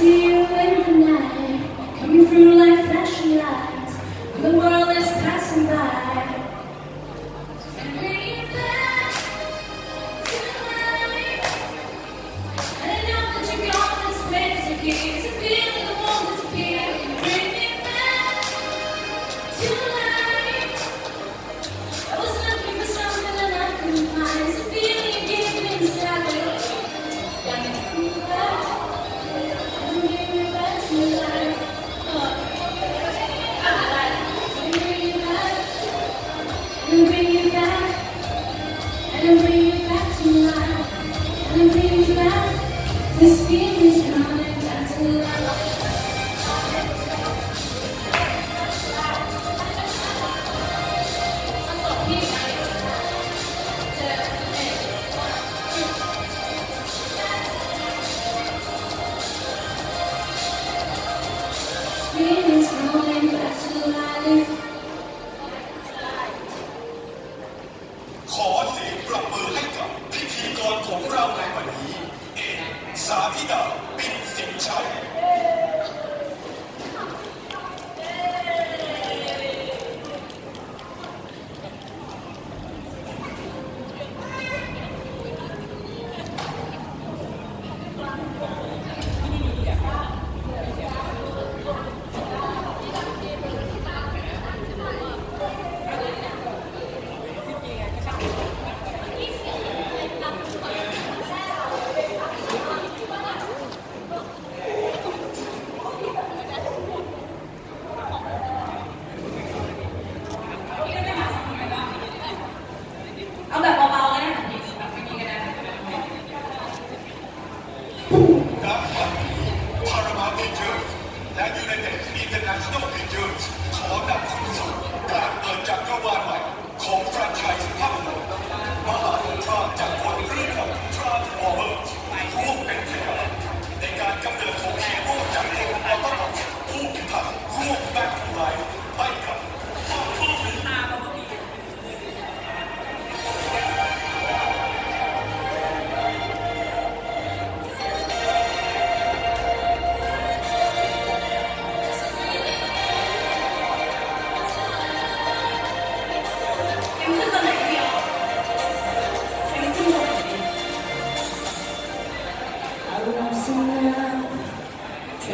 sí. I'm bringing you back to life. I'm bringing you back. This feeling. 的冰雪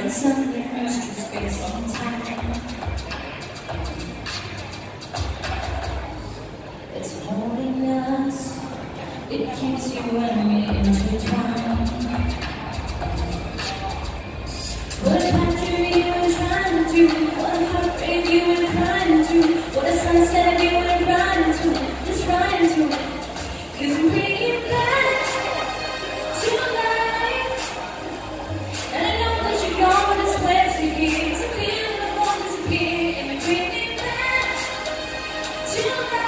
It's holding us, it keeps you and me intertwined. What about you, trying to? What heartbreak you trying to? What a sunset you you.